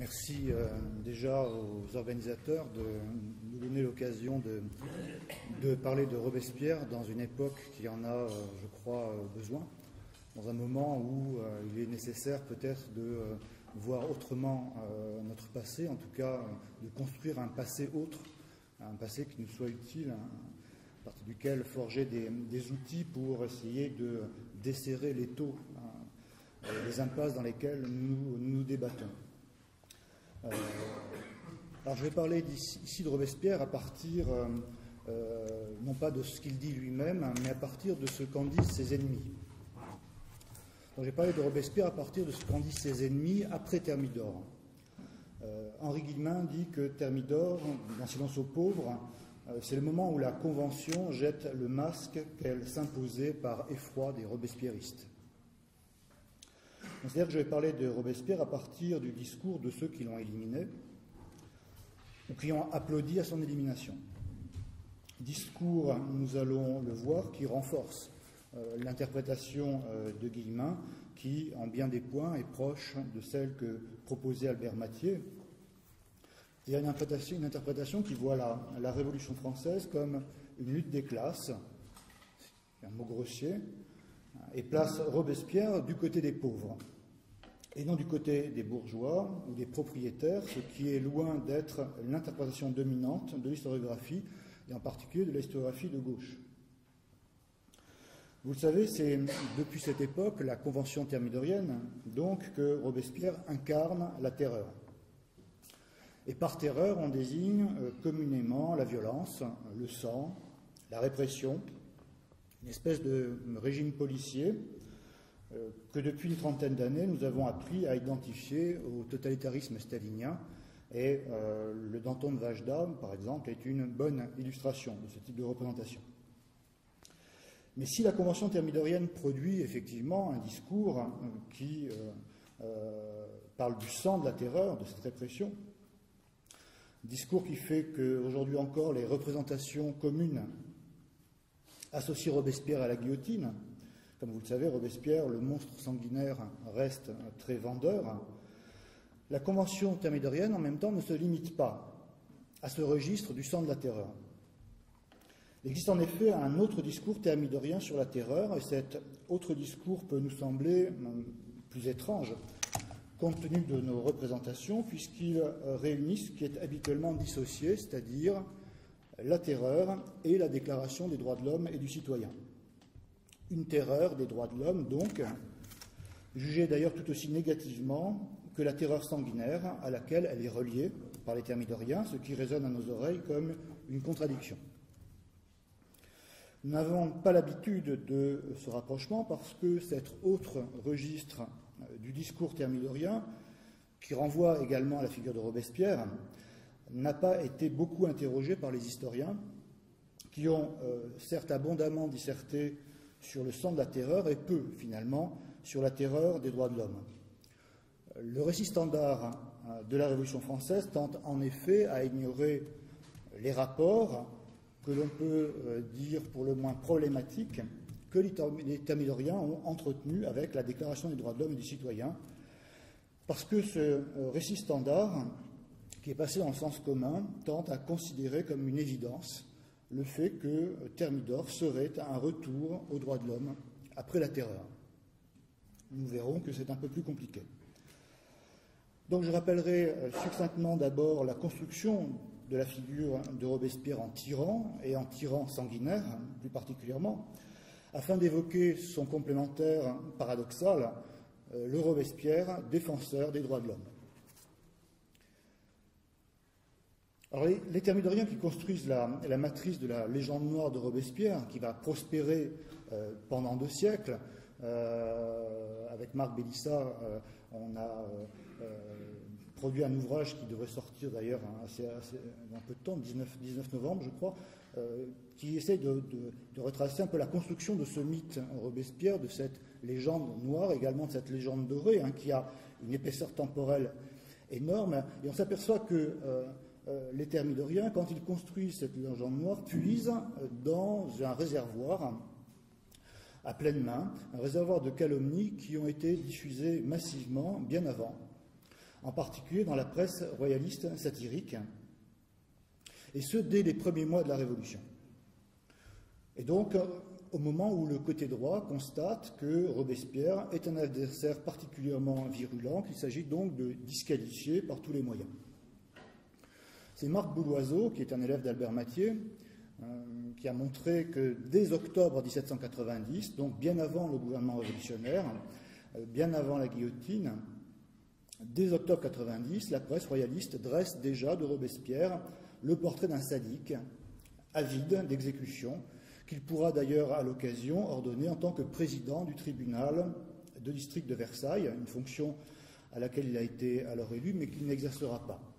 Merci euh, déjà aux organisateurs de nous donner l'occasion de, parler de Robespierre dans une époque qui en a, euh, je crois, euh, besoin, dans un moment où il est nécessaire peut-être de voir autrement notre passé, en tout cas de construire un passé autre, un passé qui nous soit utile, à partir duquel forger des, des outils pour essayer de desserrer les taux, hein, les impasses dans lesquelles nous nous débattons. Euh, alors je vais parler ici de Robespierre à partir, euh, euh, non pas de ce qu'il dit lui-même, mais à partir de ce qu'en disent ses ennemis. Donc j'ai parlé de Robespierre à partir de ce qu'en disent ses ennemis après Thermidor. Henri Guillemin dit que Thermidor, dans Silence aux pauvres, c'est le moment où la Convention jette le masque qu'elle s'imposait par effroi des robespierristes. C'est-à-dire que je vais parler de Robespierre à partir du discours de ceux qui l'ont éliminé ou qui ont applaudi à son élimination. Discours, nous allons le voir, qui renforce euh, l'interprétation euh, de Guillemin, qui, en bien des points, est proche de celle que proposait Albert Mathieu. Il y a une interprétation, qui voit la, la, Révolution française comme une lutte des classes, un mot grossier, et place Robespierre du côté des pauvres, et non du côté des bourgeois ou des propriétaires, ce qui est loin d'être l'interprétation dominante de l'historiographie, et en particulier de l'historiographie de gauche. Vous le savez, c'est depuis cette époque, la Convention thermidorienne, donc, que Robespierre incarne la terreur. Et par terreur, on désigne euh, communément la violence, le sang, la répression, une espèce de régime policier euh, que depuis une trentaine d'années, nous avons appris à identifier au totalitarisme stalinien. Et euh, le Danton de Vajda, par exemple, est une bonne illustration de ce type de représentation. Mais si la Convention thermidorienne produit effectivement un discours euh, qui parle du sang de la terreur, de cette répression, discours qui fait qu'aujourd'hui encore les représentations communes associer Robespierre à la guillotine. Comme vous le savez, Robespierre, le monstre sanguinaire, reste très vendeur. La Convention thermidorienne, en même temps, ne se limite pas à ce registre du sang de la terreur. Il existe en effet un autre discours thermidorien sur la terreur, et cet autre discours peut nous sembler hum, plus étrange, compte tenu de nos représentations, puisqu'il réunit ce qui est habituellement dissocié, c'est-à-dire la terreur et la déclaration des droits de l'homme et du citoyen. Une terreur des droits de l'homme, donc, jugée d'ailleurs tout aussi négativement que la terreur sanguinaire à laquelle elle est reliée par les thermidoriens, ce qui résonne à nos oreilles comme une contradiction. Nous n'avons pas l'habitude de ce rapprochement parce que cet autre registre du discours thermidorien, qui renvoie également à la figure de Robespierre, n'a pas été beaucoup interrogé par les historiens, qui ont euh, certes abondamment disserté sur le sang de la terreur et peu, finalement, sur la terreur des droits de l'homme. Le récit standard euh, de la Révolution française tente en effet à ignorer les rapports que l'on peut euh, dire pour le moins problématiques que les Thermidoriens ont entretenus avec la Déclaration des droits de l'homme et du citoyen, parce que ce récit standard qui est passé dans le sens commun, tente à considérer comme une évidence le fait que Thermidor serait un retour aux droits de l'homme après la terreur. Nous verrons que c'est un peu plus compliqué. Donc je rappellerai euh, succinctement d'abord la construction de la figure de Robespierre en tyran et en tyran sanguinaire, plus particulièrement, afin d'évoquer son complémentaire paradoxal, euh, le Robespierre défenseur des droits de l'homme. Alors, les, thermidoriens qui construisent la, matrice de la légende noire de Robespierre, qui va prospérer euh, pendant deux siècles, euh, avec Marc Bélissa, euh, on a produit un ouvrage qui devrait sortir d'ailleurs hein, dans peu de temps, 19, 19 novembre, je crois, qui essaie de, retracer un peu la construction de ce mythe Robespierre, de cette légende noire, également de cette légende dorée, hein, qui a une épaisseur temporelle énorme. Et on s'aperçoit que euh, les thermidoriens, quand ils construisent cette légende noire, puisent euh, dans un réservoir à pleine main, un réservoir de calomnies qui ont été diffusées massivement bien avant, en particulier dans la presse royaliste satirique, et ce dès les premiers mois de la Révolution. Et donc, au moment où le côté droit constate que Robespierre est un adversaire particulièrement virulent, qu'il s'agit donc de disqualifier par tous les moyens. C'est Marc Bouloiseau, qui est un élève d'Albert Mathieu, euh, qui a montré que dès octobre 1790, donc bien avant le gouvernement révolutionnaire, euh, bien avant la guillotine, dès octobre 90, la presse royaliste dresse déjà de Robespierre le portrait d'un sadique, avide d'exécution, qu'il pourra d'ailleurs à l'occasion ordonner en tant que président du tribunal de district de Versailles, une fonction à laquelle il a été alors élu, mais qu'il n'exercera pas.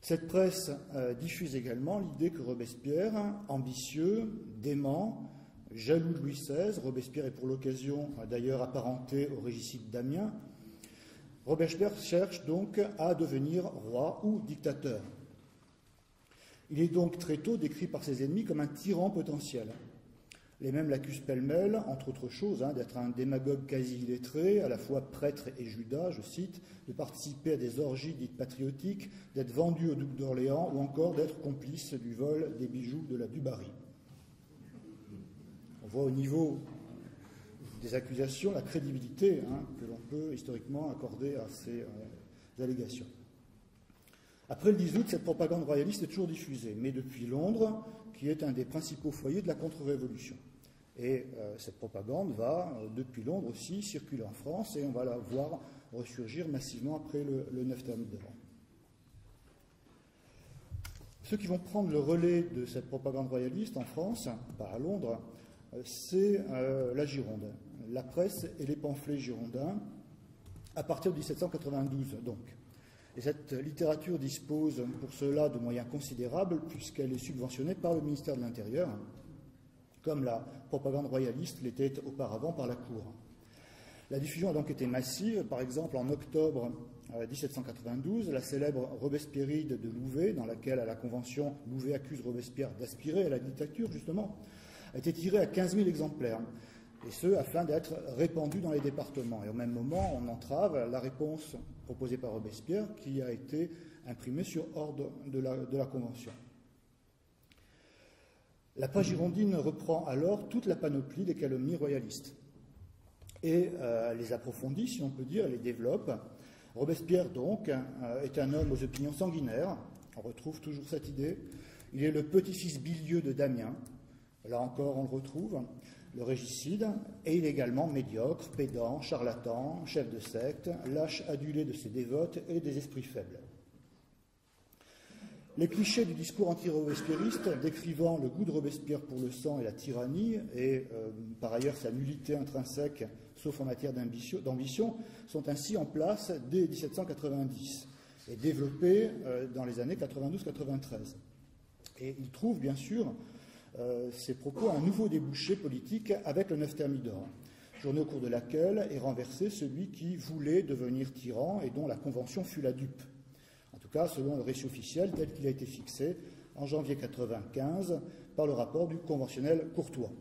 Cette presse euh, diffuse également l'idée que Robespierre, ambitieux, dément, jaloux de Louis XVI, Robespierre est pour l'occasion euh, d'ailleurs apparenté au régicide d'Amiens, Robespierre cherche donc à devenir roi ou dictateur. Il est donc très tôt décrit par ses ennemis comme un tyran potentiel. Les mêmes l'accusent pêle-mêle, entre autres choses, hein, d'être un démagogue quasi illettré, à la fois prêtre et Judas, je cite, de participer à des orgies dites patriotiques, d'être vendu au duc d'Orléans ou encore d'être complice du vol des bijoux de la Dubarry. On voit au niveau des accusations la crédibilité hein, que l'on peut historiquement accorder à ces euh, allégations. Après le 10 août, cette propagande royaliste est toujours diffusée, mais depuis Londres, qui est un des principaux foyers de la contre-révolution. Et euh, cette propagande va, euh, depuis Londres aussi, circuler en France, et on va la voir ressurgir massivement après le, 9 Thermidor. Ceux qui vont prendre le relais de cette propagande royaliste en France, pas à Londres, euh, c'est la Gironde, la presse et les pamphlets girondins, à partir de 1792 donc. Et cette littérature dispose pour cela de moyens considérables puisqu'elle est subventionnée par le ministère de l'Intérieur, comme la propagande royaliste l'était auparavant par la Cour. La diffusion a donc été massive. Par exemple, en octobre 1792, euh, la célèbre Robespierride de Louvet, dans laquelle, à la Convention, Louvet accuse Robespierre d'aspirer à la dictature, justement, a été tirée à 15 000 exemplaires et ce, afin d'être répandu dans les départements. Et au même moment, on entrave la réponse proposée par Robespierre, qui a été imprimée sur ordre de la, Convention. La page girondine reprend alors toute la panoplie des calomnies royalistes et euh, les approfondit, si on peut dire, les développe. Robespierre, donc, euh, est un homme aux opinions sanguinaires, on retrouve toujours cette idée. Il est le petit-fils bilieux de Damien, là encore on le retrouve le régicide, est également médiocre, pédant, charlatan, chef de secte, lâche adulé de ses dévotes et des esprits faibles. Les clichés du discours anti-robespierriste décrivant le goût de Robespierre pour le sang et la tyrannie, et euh, par ailleurs sa nullité intrinsèque, sauf en matière d'ambition, sont ainsi en place dès 1790 et développés euh, dans les années 92-93. Et il trouve bien sûr euh, ces propos un nouveau débouché politique avec le 9 Thermidor, journée au cours de laquelle est renversé celui qui voulait devenir tyran et dont la Convention fut la dupe. Cas, selon le récit officiel tel qu'il a été fixé en janvier 1995 par le rapport du conventionnel Courtois.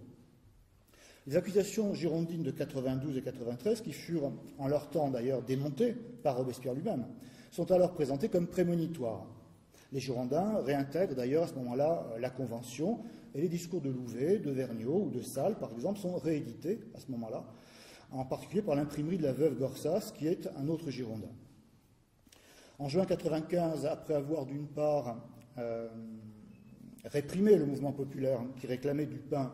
Les accusations girondines de 92 et 93, qui furent en leur temps d'ailleurs démontées par Robespierre lui-même, sont alors présentées comme prémonitoires. Les Girondins réintègrent d'ailleurs à ce moment-là la Convention et les discours de Louvet, de Vergniaud ou de Salles, par exemple, sont réédités à ce moment-là, en particulier par l'imprimerie de la veuve Gorsas, qui est un autre Girondin. En juin 1995, après avoir d'une part euh, réprimé le mouvement populaire qui réclamait du pain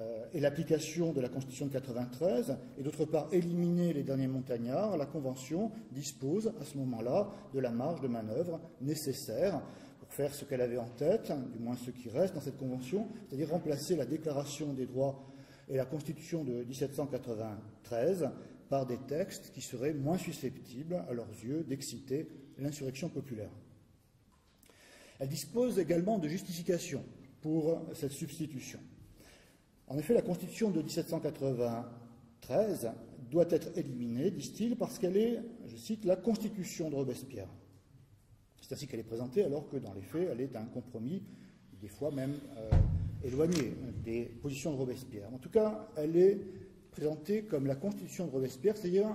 euh, et l'application de la Constitution de 93, et d'autre part éliminé les derniers montagnards, la Convention dispose à ce moment-là de la marge de manœuvre nécessaire faire ce qu'elle avait en tête, du moins ce qui reste dans cette convention, c'est-à-dire remplacer la Déclaration des droits et la Constitution de 1793 par des textes qui seraient moins susceptibles, à leurs yeux, d'exciter l'insurrection populaire. Elle dispose également de justification pour cette substitution. En effet, la Constitution de 1793 doit être éliminée, disent-ils, parce qu'elle est, je cite, la Constitution de Robespierre. C'est ainsi qu'elle est présentée, alors que dans les faits, elle est un compromis, des fois même euh, éloigné des positions de Robespierre. En tout cas, elle est présentée comme la constitution de Robespierre, c'est-à-dire,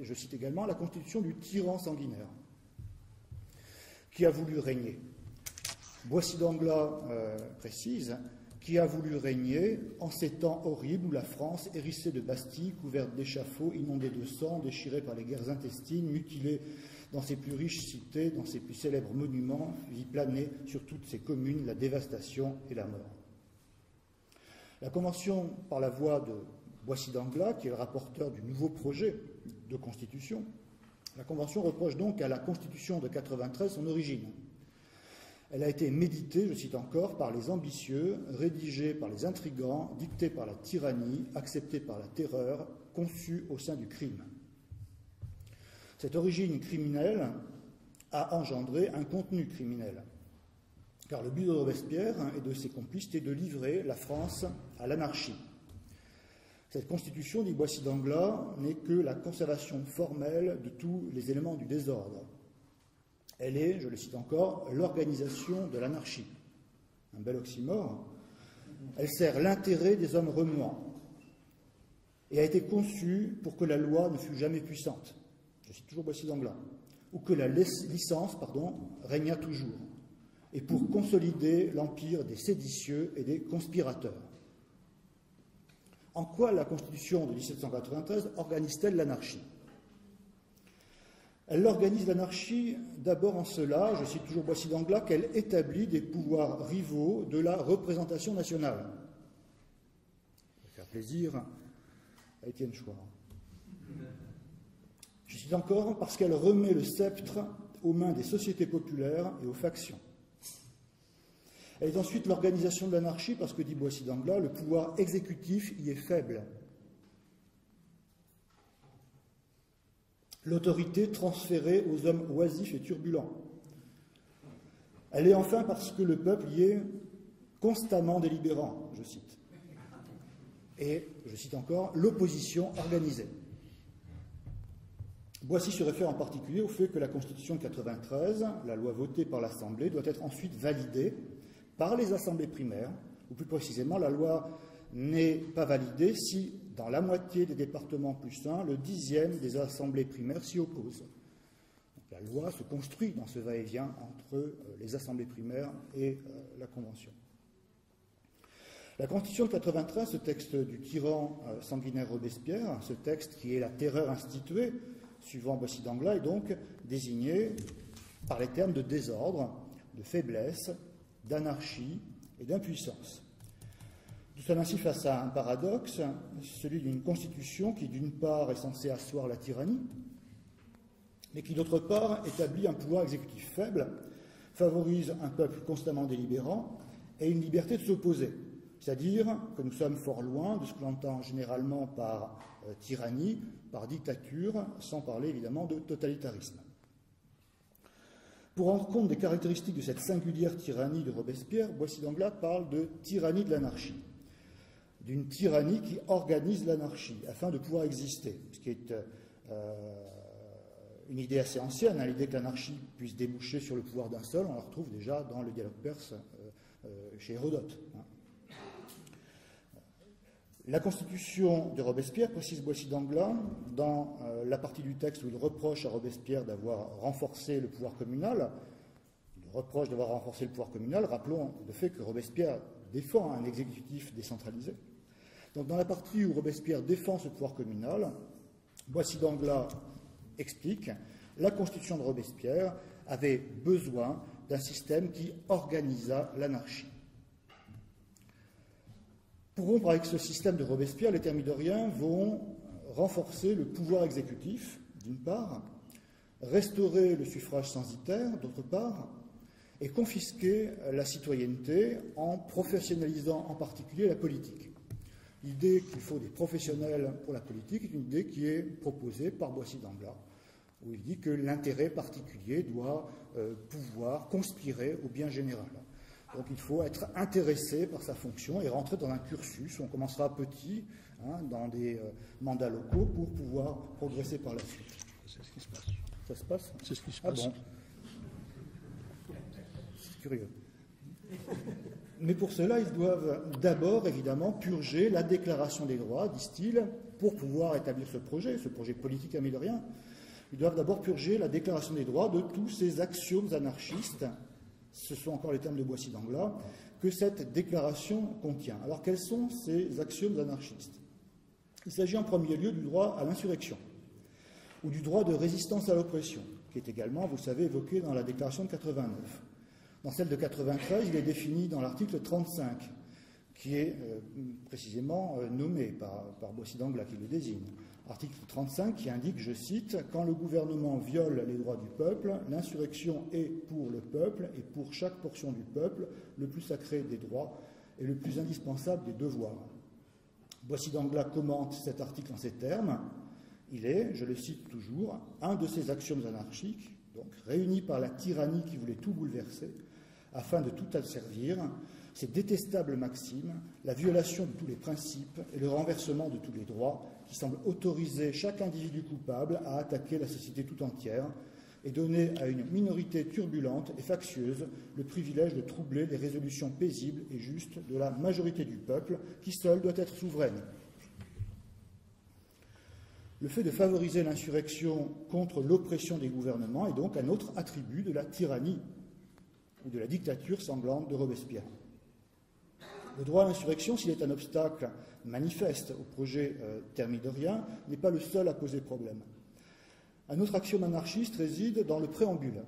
je cite également, la constitution du tyran sanguinaire, qui a voulu régner. Boissy d'Anglas euh, précise qui a voulu régner en ces temps horribles où la France, hérissée de Bastilles, couverte d'échafauds, inondée de sang, déchirée par les guerres intestines, mutilée dans ses plus riches cités, dans ses plus célèbres monuments, vit planer sur toutes ses communes la dévastation et la mort. La Convention, par la voix de Boissy d'Anglas, qui est le rapporteur du nouveau projet de Constitution, la Convention reproche donc à la Constitution de 93 son origine. Elle a été méditée, je cite encore, par les ambitieux, rédigée par les intrigants, dictée par la tyrannie, acceptée par la terreur, conçue au sein du crime. Cette origine criminelle a engendré un contenu criminel. Car le but de Robespierre et de ses complices était de livrer la France à l'anarchie. Cette constitution, dit Boissy d'Anglas, n'est que la conservation formelle de tous les éléments du désordre. Elle est, je le cite encore, l'organisation de l'anarchie. Un bel oxymore. Elle sert l'intérêt des hommes remuants et a été conçue pour que la loi ne fût jamais puissante je cite toujours Boissy d'Anglas, ou que la licence pardon, régna toujours, et pour consolider l'empire des séditieux et des conspirateurs. En quoi la Constitution de 1793 organise-t-elle l'anarchie? Elle organise l'anarchie d'abord en cela, je cite toujours Boissy d'Anglas, qu'elle établit des pouvoirs rivaux de la représentation nationale. Ça va faire plaisir à Étienne Chouard. Je cite encore parce qu'elle remet le sceptre aux mains des sociétés populaires et aux factions. Elle est ensuite l'organisation de l'anarchie parce que, dit Boissy d'Anglas, le pouvoir exécutif y est faible. L'autorité transférée aux hommes oisifs et turbulents. Elle est enfin parce que le peuple y est constamment délibérant, je cite. Et, je cite encore, l'opposition organisée. Boissy se réfère en particulier au fait que la Constitution de 93, la loi votée par l'Assemblée, doit être ensuite validée par les assemblées primaires, ou plus précisément, la loi n'est pas validée si, dans la moitié des départements plus un, le dixième des assemblées primaires s'y oppose. la loi se construit dans ce va-et-vient entre euh, les assemblées primaires et euh, la Convention. La Constitution de 93, ce texte du tyran euh, sanguinaire Robespierre, ce texte qui est la terreur instituée, suivant Boissy d'Anglas, est donc désigné par les termes de désordre, de faiblesse, d'anarchie et d'impuissance. Nous sommes ainsi face à un paradoxe, celui d'une constitution qui, d'une part, est censée asseoir la tyrannie, mais qui, d'autre part, établit un pouvoir exécutif faible, favorise un peuple constamment délibérant et une liberté de s'opposer. C'est-à-dire que nous sommes fort loin de ce que l'on entend généralement par euh, tyrannie, par dictature, sans parler évidemment de totalitarisme. Pour rendre compte des caractéristiques de cette singulière tyrannie de Robespierre, Boissy d'Anglas parle de tyrannie de l'anarchie, d'une tyrannie qui organise l'anarchie afin de pouvoir exister, ce qui est euh, une idée assez ancienne, hein, l'idée que l'anarchie puisse déboucher sur le pouvoir d'un seul, on la retrouve déjà dans le dialogue perse euh, chez Hérodote. La Constitution de Robespierre, précise Boissy dans euh, la partie du texte où il reproche à Robespierre d'avoir renforcé le pouvoir communal, il reproche d'avoir renforcé le pouvoir communal, rappelons le fait que Robespierre défend un exécutif décentralisé. Donc dans la partie où Robespierre défend ce pouvoir communal, Boissy explique la Constitution de Robespierre avait besoin d'un système qui organisa l'anarchie. Pour rompre avec ce système de Robespierre, les thermidoriens vont renforcer le pouvoir exécutif, d'une part, restaurer le suffrage censitaire, d'autre part, et confisquer la citoyenneté en professionnalisant en particulier la politique. L'idée qu'il faut des professionnels pour la politique est une idée qui est proposée par Boissy d'Anglas, où il dit que l'intérêt particulier doit euh, pouvoir conspirer au bien général. Donc il faut être intéressé par sa fonction et rentrer dans un cursus. On commencera petit, hein, dans des euh, mandats locaux, pour pouvoir progresser par la suite. C'est ce qui se passe. Ça se passe? C'est ce qui se ah passe. bon C'est curieux. Mais pour cela, ils doivent d'abord, évidemment, purger la déclaration des droits, disent-ils, pour pouvoir établir ce projet, ce projet politique amélorien, ils doivent d'abord purger la déclaration des droits de tous ces axiomes anarchistes, ce sont encore les termes de Boissy d'Anglas, que cette déclaration contient. Alors quels sont ces axiomes anarchistes? Il s'agit en premier lieu du droit à l'insurrection ou du droit de résistance à l'oppression, qui est également, vous le savez, évoqué dans la déclaration de 89. Dans celle de 93, il est défini dans l'article 35, qui est euh, précisément euh, nommé par, par Boissy d'Anglas qui le désigne. Article 35 qui indique, je cite, Quand le gouvernement viole les droits du peuple, l'insurrection est pour le peuple et pour chaque portion du peuple le plus sacré des droits et le plus indispensable des devoirs. Boissy d'Anglas commente cet article en ces termes. Il est, je le cite toujours, un de ces axiomes anarchiques, donc réunis par la tyrannie qui voulait tout bouleverser, afin de tout asservir, ces détestables maximes, la violation de tous les principes et le renversement de tous les droits qui semblent autoriser chaque individu coupable à attaquer la société tout entière et donner à une minorité turbulente et factieuse le privilège de troubler les résolutions paisibles et justes de la majorité du peuple qui seule doit être souveraine. Le fait de favoriser l'insurrection contre l'oppression des gouvernements est donc un autre attribut de la tyrannie ou de la dictature sanglante de Robespierre. Le droit à l'insurrection, s'il est un obstacle manifeste au projet euh, thermidorien, n'est pas le seul à poser problème. Un autre axiome anarchiste réside dans le préambule,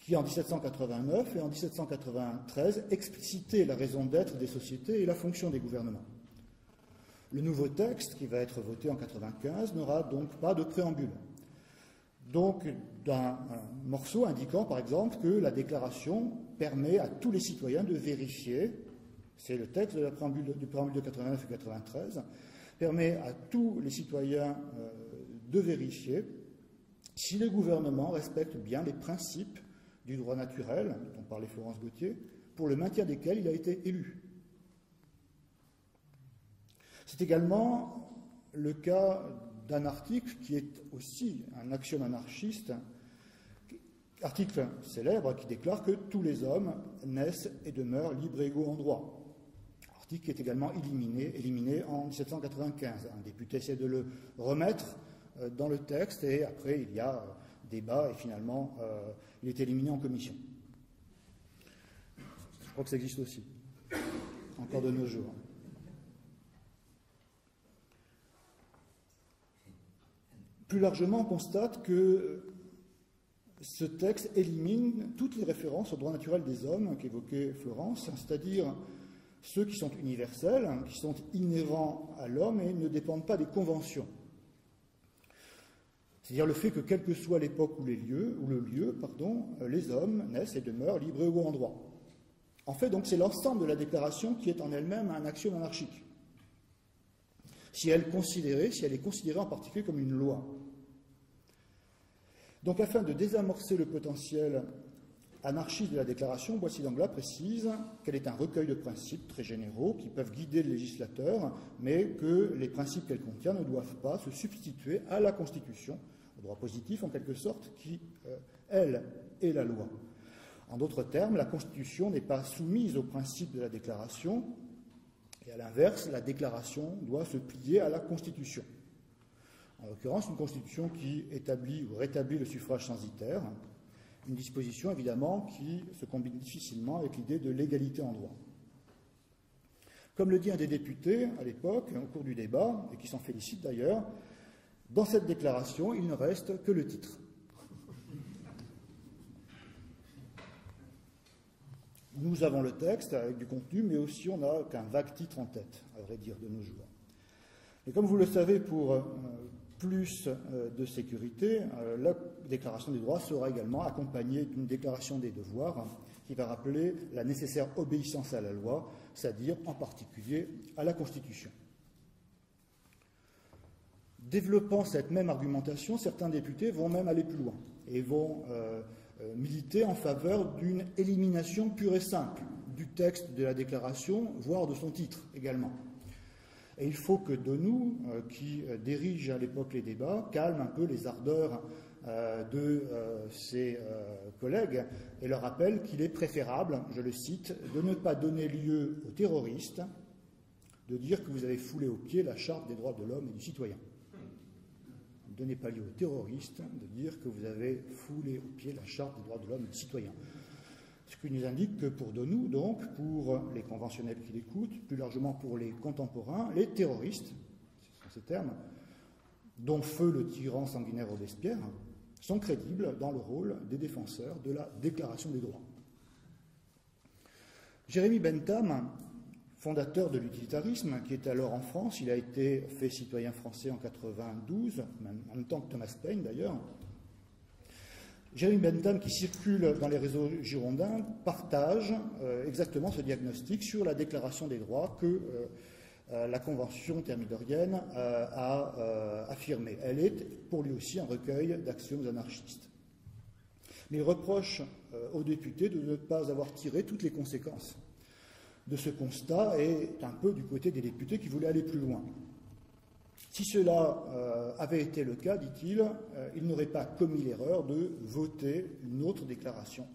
qui en 1789 et en 1793 explicitait la raison d'être des sociétés et la fonction des gouvernements. Le nouveau texte, qui va être voté en 1995, n'aura donc pas de préambule. Donc, d'un morceau indiquant, par exemple, que la déclaration permet à tous les citoyens de vérifier c'est le texte de du préambule de 89 et 93, permet à tous les citoyens euh, de vérifier si le gouvernement respecte bien les principes du droit naturel, dont parlait Florence Gauthier, pour le maintien desquels il a été élu. C'est également le cas d'un article qui est aussi un axiome anarchiste, article célèbre qui déclare que tous les hommes naissent et demeurent libres et égaux en droit qui est également éliminé, en 1795. Un député essaie de le remettre euh, dans le texte et après il y a euh, débat et finalement euh, il est éliminé en commission. Je crois que ça existe aussi, encore de nos jours. Plus largement, on constate que ce texte élimine toutes les références au droit naturel des hommes qu'évoquait Florence, c'est-à-dire ceux qui sont universels, hein, qui sont inhérents à l'homme et ne dépendent pas des conventions. C'est-à-dire le fait que, quelle que soit l'époque ou, ou le lieu, pardon, euh, les hommes naissent et demeurent libres ou en droit. En fait, donc, c'est l'ensemble de la déclaration qui est en elle-même un axiome anarchique. Si elle, considérée, si elle est considérée en particulier comme une loi. Donc, afin de désamorcer le potentiel anarchiste de la déclaration, Boissy d'Anglas précise qu'elle est un recueil de principes très généraux qui peuvent guider le législateur, mais que les principes qu'elle contient ne doivent pas se substituer à la Constitution, au droit positif en quelque sorte, qui, euh, elle, est la loi. En d'autres termes, la Constitution n'est pas soumise aux principes de la déclaration, et à l'inverse, la déclaration doit se plier à la Constitution. En l'occurrence, une Constitution qui établit ou rétablit le suffrage censitaire, une disposition évidemment qui se combine difficilement avec l'idée de l'égalité en droit. Comme le dit un des députés à l'époque, au cours du débat, et qui s'en félicite d'ailleurs, dans cette déclaration, il ne reste que le titre. Nous avons le texte avec du contenu, mais aussi on n'a qu'un vague titre en tête, à vrai dire, de nos jours. Et comme vous le savez, pour euh, plus euh, de sécurité, euh, la déclaration des droits sera également accompagnée d'une déclaration des devoirs qui va rappeler la nécessaire obéissance à la loi, c'est-à-dire en particulier à la Constitution. Développant cette même argumentation, certains députés vont même aller plus loin et vont euh, militer en faveur d'une élimination pure et simple du texte de la déclaration, voire de son titre également. Il faut que Donou, euh, qui euh, dirige à l'époque les débats, calme un peu les ardeurs euh, de ses collègues et leur rappelle qu'il est préférable, je le cite, de ne pas donner lieu aux terroristes, de dire que vous avez foulé au pied la charte des droits de l'homme et du citoyen. Ne donnez pas lieu aux terroristes de dire que vous avez foulé au pied la charte des droits de l'homme et du citoyen. Ce qui nous indique que pour nous, donc, pour les conventionnels qui l'écoutent, plus largement pour les contemporains, les terroristes, ce sont ces termes, dont feu le tyran sanguinaire Robespierre, sont crédibles dans le rôle des défenseurs de la Déclaration des droits. Jérémy Bentham, fondateur de l'utilitarisme, qui était alors en France, il a été fait citoyen français en 92, en même temps que Thomas Paine d'ailleurs, Jérémy Bentham, qui circule dans les réseaux girondins, partage euh, exactement ce diagnostic sur la déclaration des droits que euh, euh, la Convention thermidorienne a affirmé. Elle est pour lui aussi un recueil d'axiomes anarchistes. Mais il reproche aux députés de ne pas avoir tiré toutes les conséquences de ce constat et est un peu du côté des députés qui voulaient aller plus loin. Si cela euh, avait été le cas, dit-il, euh, il n'aurait pas commis l'erreur de voter une autre déclaration,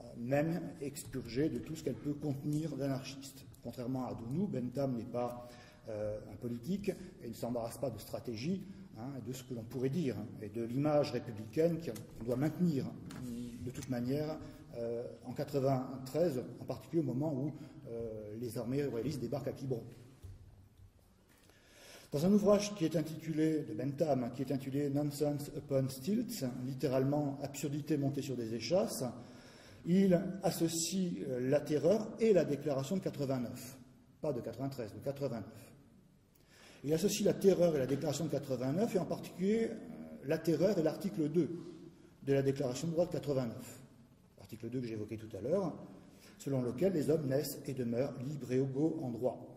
euh, même expurgée de tout ce qu'elle peut contenir d'anarchiste. Contrairement à Dounou, Bentham n'est pas un politique et ne s'embarrasse pas de stratégie, hein, de ce que l'on pourrait dire, et de l'image républicaine qu'on doit maintenir de toute manière en 1993, en particulier au moment où les armées royalistes débarquent à Quiberon. Dans un ouvrage qui est intitulé, de Bentham, qui est intitulé Nonsense upon Stilts, littéralement absurdité montée sur des échasses, il associe euh, la terreur et la déclaration de 89, pas de 93, de 89. Il associe la terreur et la déclaration de 89, et en particulier euh, la terreur et l'article 2 de la déclaration de droit de 89. L'article 2 que j'évoquais tout à l'heure, selon lequel les hommes naissent et demeurent libres et égaux en droit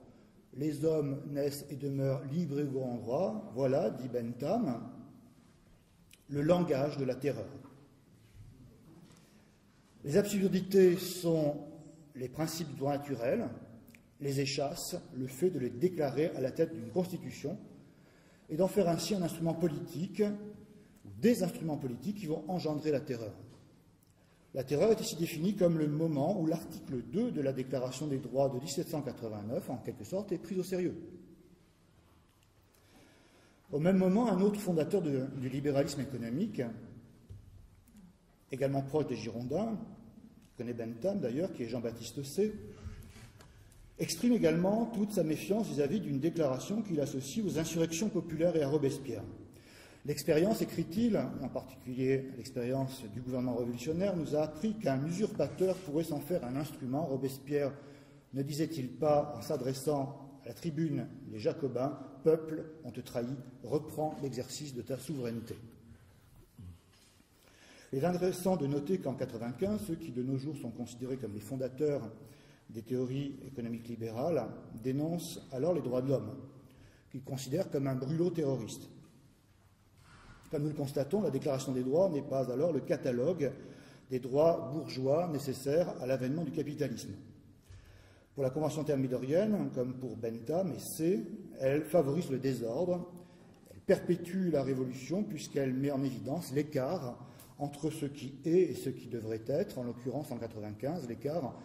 les hommes naissent et demeurent libres et égaux en droit, voilà, dit Bentham, le langage de la terreur. Les absurdités sont les principes du droit naturel, les échasses, le fait de les déclarer à la tête d'une constitution et d'en faire ainsi un instrument politique ou des instruments politiques qui vont engendrer la terreur. La terreur est ici définie comme le moment où l'article 2 de la Déclaration des droits de 1789, en quelque sorte, est pris au sérieux. Au même moment, un autre fondateur du libéralisme économique, également proche des Girondins, connaît Bentham d'ailleurs, qui est Jean-Baptiste C., exprime également toute sa méfiance vis-à-vis d'une déclaration qu'il associe aux insurrections populaires et à Robespierre. L'expérience, écrit-il, en particulier l'expérience du gouvernement révolutionnaire, nous a appris qu'un usurpateur pourrait s'en faire un instrument. Robespierre ne disait-il pas, en s'adressant à la tribune des Jacobins, Peuple, on te trahit, reprends l'exercice de ta souveraineté. Il est intéressant de noter qu'en 1995, ceux qui de nos jours sont considérés comme les fondateurs des théories économiques libérales dénoncent alors les droits de l'homme, qu'ils considèrent comme un brûlot terroriste. Comme nous le constatons, la Déclaration des droits n'est pas alors le catalogue des droits bourgeois nécessaires à l'avènement du capitalisme. Pour la Convention thermidorienne, comme pour Bentham et C, elle favorise le désordre, elle perpétue la révolution puisqu'elle met en évidence l'écart entre ce qui est et ce qui devrait être, en l'occurrence en 1995, l'écart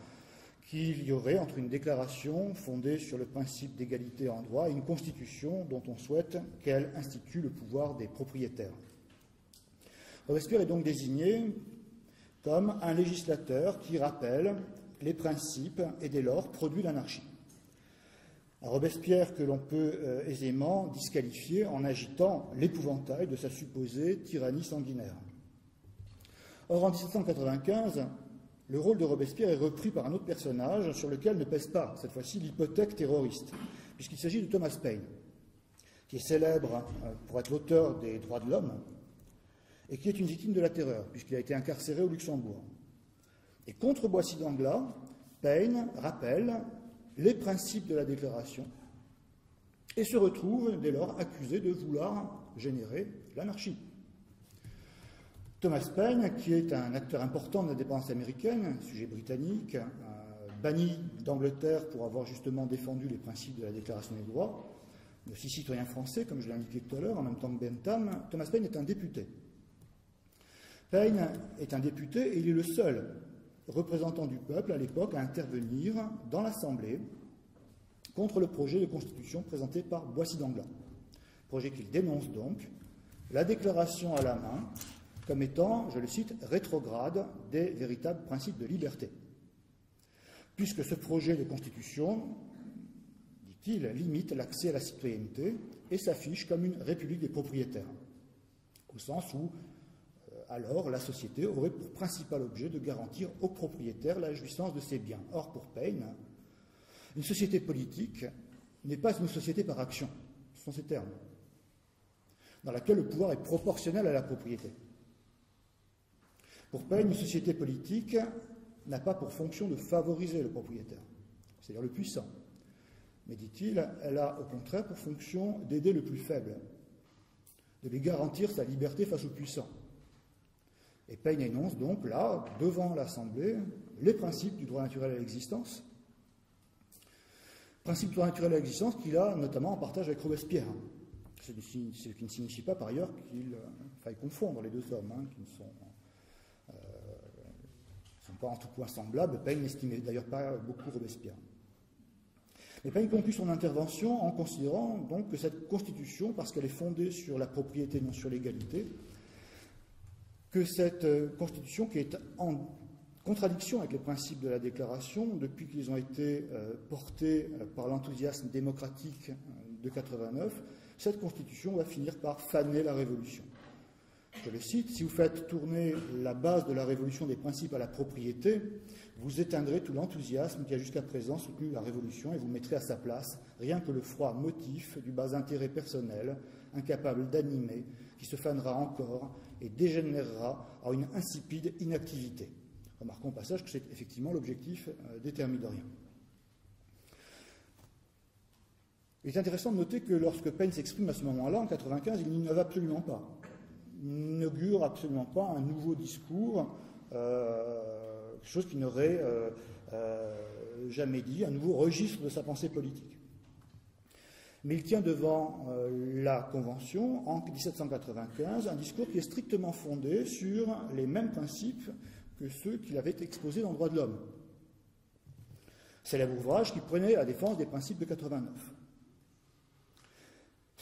qu'il y aurait entre une déclaration fondée sur le principe d'égalité en droit et une constitution dont on souhaite qu'elle institue le pouvoir des propriétaires. Robespierre est donc désigné comme un législateur qui rappelle les principes et dès lors produit l'anarchie. Un Robespierre que l'on peut euh, aisément disqualifier en agitant l'épouvantail de sa supposée tyrannie sanguinaire. Or, en 1795, le rôle de Robespierre est repris par un autre personnage sur lequel ne pèse pas, cette fois-ci, l'hypothèque terroriste, puisqu'il s'agit de Thomas Paine, qui est célèbre euh, pour être l'auteur des droits de l'homme et qui est une victime de la terreur, puisqu'il a été incarcéré au Luxembourg. Et contre Boissy d'Anglas, Paine rappelle les principes de la déclaration et se retrouve dès lors accusé de vouloir générer l'anarchie. Thomas Paine, qui est un acteur important de l'indépendance américaine, sujet britannique, banni d'Angleterre pour avoir justement défendu les principes de la Déclaration des droits, mais aussi citoyen français, comme je l'ai indiqué tout à l'heure, en même temps que Bentham, Thomas Paine est un député. Paine est un député et il est le seul représentant du peuple à l'époque à intervenir dans l'Assemblée contre le projet de constitution présenté par Boissy d'Anglas. Projet qu'il dénonce donc, la déclaration à la main, comme étant, je le cite, rétrograde des véritables principes de liberté. Puisque ce projet de constitution, dit-il, limite l'accès à la citoyenneté et s'affiche comme une république des propriétaires, au sens où alors la société aurait pour principal objet de garantir aux propriétaires la jouissance de ses biens. Or, pour Payne, une société politique n'est pas une société par action, ce sont ces termes, dans laquelle le pouvoir est proportionnel à la propriété. Pour Payne, une société politique n'a pas pour fonction de favoriser le propriétaire, c'est-à-dire le puissant? Mais, dit-il, elle a au contraire pour fonction d'aider le plus faible, de lui garantir sa liberté face au puissant. Et Payne énonce donc là, devant l'Assemblée, les principes du droit naturel à l'existence, principes du droit naturel à l'existence qu'il a notamment en partage avec Robespierre. Ce qui ne signifie pas par ailleurs qu'il faille confondre les deux hommes, hein, qui ne sont, pas en tout point semblables. Payne n'estimait d'ailleurs pas beaucoup Robespierre. Mais Payne conclut son intervention en considérant donc que cette constitution, parce qu'elle est fondée sur la propriété, non sur l'égalité, que cette euh, constitution, qui est en contradiction avec les principes de la déclaration, depuis qu'ils ont été euh, portés euh, par l'enthousiasme démocratique de 89, cette constitution va finir par faner la révolution. Je le cite, si vous faites tourner la base de la révolution des principes à la propriété, vous éteindrez tout l'enthousiasme qui a jusqu'à présent soutenu la révolution et vous mettrez à sa place rien que le froid motif du bas intérêt personnel, incapable d'animer, qui se fanera encore et dégénérera en une insipide inactivité. Remarquons au passage que c'est effectivement l'objectif euh, des. Il est intéressant de noter que lorsque Payne s'exprime à ce moment-là, en 1995, il n'innove absolument pas. Il n'inaugure absolument pas un nouveau discours, euh, quelque chose qu'il n'aurait euh, jamais dit, un nouveau registre de sa pensée politique mais il tient devant euh, la Convention en 1795 un discours qui est strictement fondé sur les mêmes principes que ceux qu'il avait exposés dans le droit de l'homme. C'est l'ouvrage qui prenait la défense des principes de 89.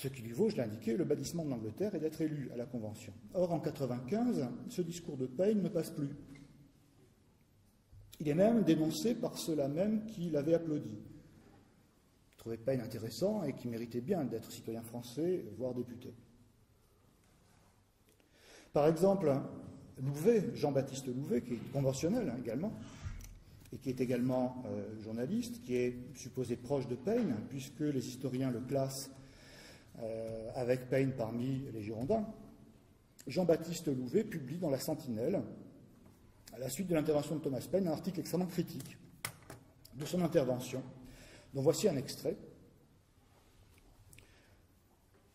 Ce qui lui vaut, je l'ai indiqué, le bannissement de l'Angleterre et d'être élu à la Convention. Or, en 95, ce discours de Payne ne passe plus. Il est même dénoncé par ceux-là même qui l'avaient applaudi trouvait pas inintéressant et qui méritait bien d'être citoyen français, voire député. Par exemple, Louvet, Jean-Baptiste Louvet, qui est conventionnel hein, également, et qui est également euh, journaliste, qui est supposé proche de Payne, puisque les historiens le classent euh, avec Payne parmi les Girondins. Jean-Baptiste Louvet publie dans La Sentinelle, à la suite de l'intervention de Thomas Paine, un article extrêmement critique de son intervention, donc voici un extrait.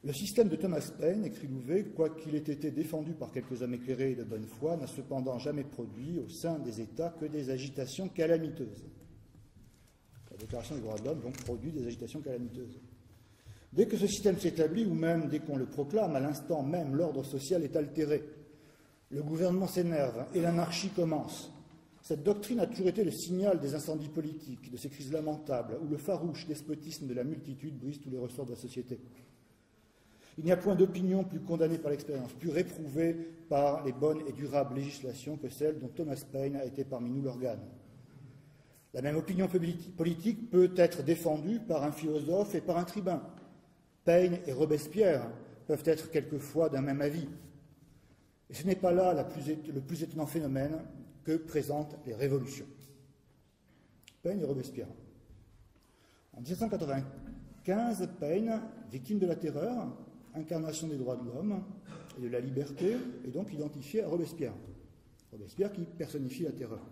Le système de Thomas Paine, écrit Louvet, quoiqu'il ait été défendu par quelques hommes éclairés et de bonne foi, n'a cependant jamais produit au sein des États que des agitations calamiteuses. La Déclaration des droits de l'homme donc produit des agitations calamiteuses. Dès que ce système s'établit, ou même dès qu'on le proclame, à l'instant même, l'ordre social est altéré. Le gouvernement s'énerve et l'anarchie commence. Cette doctrine a toujours été le signal des incendies politiques, de ces crises lamentables, où le farouche despotisme de la multitude brise tous les ressorts de la société. Il n'y a point d'opinion plus condamnée par l'expérience, plus réprouvée par les bonnes et durables législations que celle dont Thomas Paine a été parmi nous l'organe. La même opinion politique peut être défendue par un philosophe et par un tribun. Paine et Robespierre peuvent être quelquefois d'un même avis. Et ce n'est pas là le plus étonnant phénomène que présentent les révolutions. Payne et Robespierre. En 1795, Payne, victime de la terreur, incarnation des droits de l'homme et de la liberté, est donc identifié à Robespierre. Robespierre qui personnifie la terreur.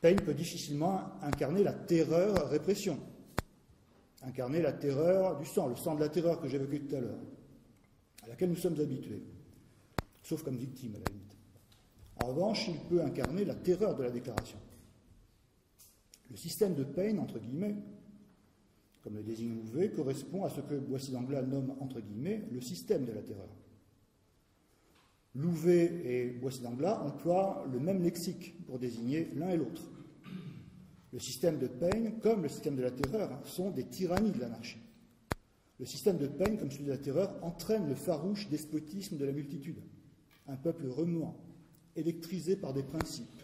Payne peut difficilement incarner la terreur-répression, incarner la terreur du sang, le sang de la terreur que j'évoquais tout à l'heure, à laquelle nous sommes habitués, sauf comme victime à la limite. En revanche, il peut incarner la terreur de la déclaration. Le système de Payne, entre guillemets, comme le désigne Louvet, correspond à ce que Boissy d'Anglas nomme, entre guillemets, le système de la terreur. Louvet et Boissy d'Anglas emploient le même lexique pour désigner l'un et l'autre. Le système de peine, comme le système de la terreur, sont des tyrannies de l'anarchie. Le système de peine, comme celui de la terreur, entraîne le farouche despotisme de la multitude. Un peuple remuant, électrisé par des principes,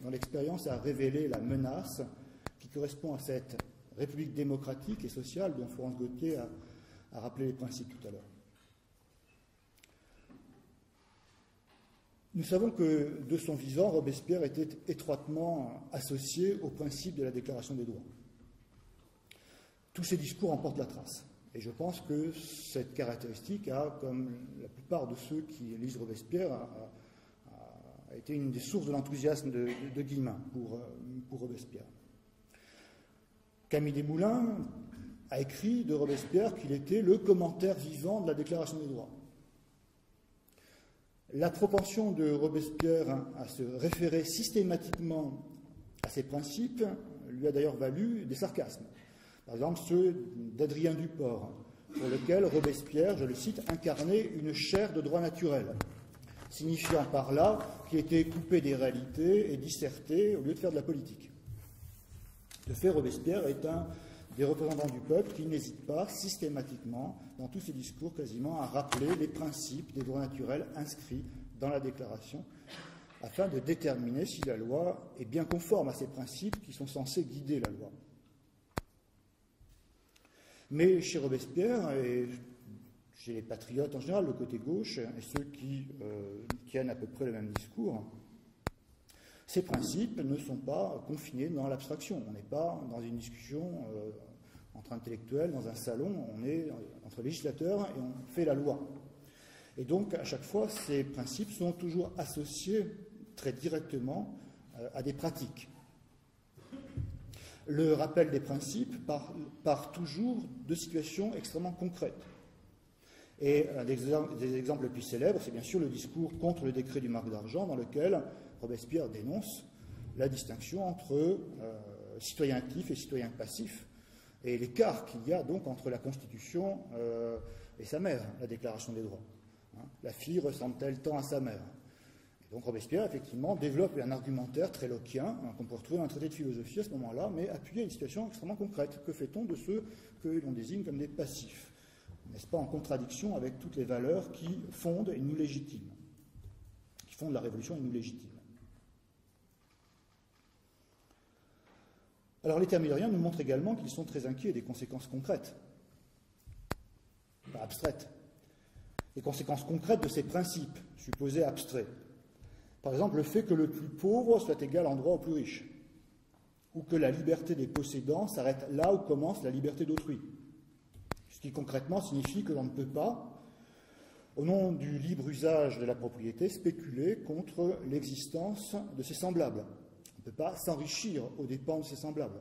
dont l'expérience a révélé la menace qui correspond à cette république démocratique et sociale dont Florence Gauthier a, a rappelé les principes tout à l'heure. Nous savons que de son vivant, Robespierre était étroitement associé au principe de la Déclaration des droits. Tous ses discours en portent la trace. Et je pense que cette caractéristique a, comme la plupart de ceux qui lisent Robespierre, a, été une des sources de l'enthousiasme de, Guillemin pour, pour Robespierre. Camille Desmoulins a écrit de Robespierre qu'il était le commentaire vivant de la Déclaration des droits. La propension de Robespierre à se référer systématiquement à ces principes lui a d'ailleurs valu des sarcasmes. Par exemple, ceux d'Adrien Duport, pour lequel Robespierre, je le cite, incarnait une chair de droit naturel, signifiant par là qu'il était coupé des réalités et disserté au lieu de faire de la politique. De fait, Robespierre est un des représentants du peuple qui n'hésitent pas systématiquement, dans tous ses discours quasiment, à rappeler les principes des droits naturels inscrits dans la Déclaration, afin de déterminer si la loi est bien conforme à ces principes qui sont censés guider la loi. Mais chez Robespierre et chez les patriotes en général, le côté gauche, et ceux qui euh, tiennent à peu près le même discours, ces principes ne sont pas confinés dans l'abstraction. On n'est pas dans une discussion euh, entre intellectuels dans un salon, on est entre législateurs et on fait la loi. Et donc, à chaque fois, ces principes sont toujours associés très directement euh, à des pratiques. Le rappel des principes part, toujours de situations extrêmement concrètes. Et un des, exemples les plus célèbres, c'est bien sûr le discours contre le décret du marque d'argent, dans lequel Robespierre dénonce la distinction entre euh, citoyens actifs et citoyens passifs, et l'écart qu'il y a donc entre la Constitution euh, et sa mère, la Déclaration des droits. Hein. la fille ressemble-t-elle tant à sa mère? Donc Robespierre, effectivement, développe un argumentaire très loquien, hein, qu'on peut retrouver dans un traité de philosophie à ce moment-là, mais appuyé à une situation extrêmement concrète. Que fait-on de ceux que l'on désigne comme des passifs? N'est-ce pas en contradiction avec toutes les valeurs qui fondent et nous légitiment? Qui fondent la Révolution et nous légitiment? Alors les thermidoriens nous montrent également qu'ils sont très inquiets des conséquences concrètes, pas abstraites, les conséquences concrètes de ces principes supposés abstraits. Par exemple, le fait que le plus pauvre soit égal en droit au plus riche, ou que la liberté des possédants s'arrête là où commence la liberté d'autrui, ce qui concrètement signifie que l'on ne peut pas, au nom du libre usage de la propriété, spéculer contre l'existence de ses semblables, ne peut pas s'enrichir aux dépens de ses semblables.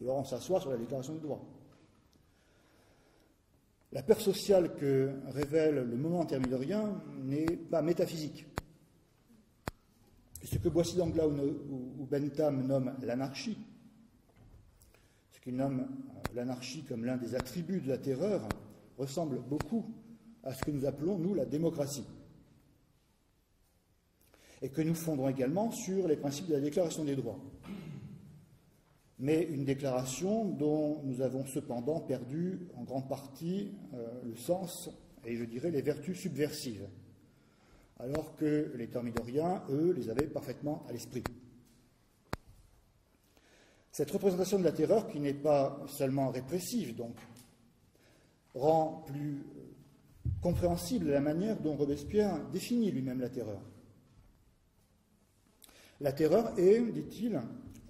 Alors on s'assoit sur la déclaration des droits. La peur sociale que révèle le moment thermidorien n'est pas métaphysique. Ce que Boissy d'Anglas ou Bentham nomme l'anarchie, ce qu'il nomme euh, l'anarchie comme l'un des attributs de la terreur, ressemble beaucoup à ce que nous appelons, nous, la démocratie et que nous fondons également sur les principes de la Déclaration des droits. Mais une déclaration dont nous avons cependant perdu en grande partie euh, le sens et je dirais les vertus subversives, alors que les thermidoriens, eux, les avaient parfaitement à l'esprit. Cette représentation de la terreur, qui n'est pas seulement répressive, donc, rend plus compréhensible la manière dont Robespierre définit lui-même la terreur. La terreur est, dit-il,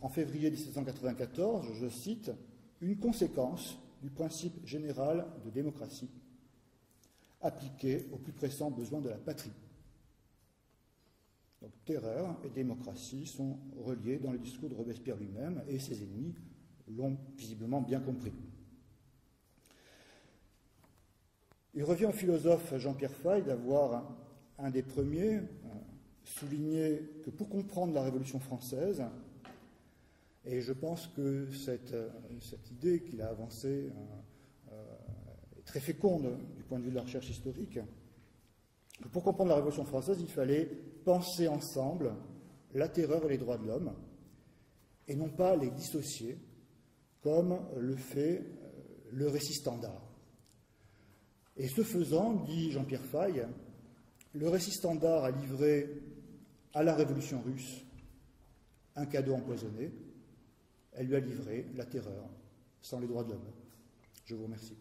en février 1794, je cite, une conséquence du principe général de démocratie appliqué aux plus pressants besoins de la patrie. Donc terreur et démocratie sont reliés dans le discours de Robespierre lui-même et ses ennemis l'ont visiblement bien compris. Il revient au philosophe Jean-Pierre Fay d'avoir un des premiers, souligner que pour comprendre la Révolution française, et je pense que cette, euh, cette idée qu'il a avancée euh, euh, est très féconde du point de vue de la recherche historique, que pour comprendre la Révolution française, il fallait penser ensemble la terreur et les droits de l'homme, et non pas les dissocier, comme le fait le récit standard. Et ce faisant, dit Jean-Pierre Faye, le récit standard a livré à la révolution russe un cadeau empoisonné, elle lui a livré la terreur sans les droits de l'homme. Je vous remercie.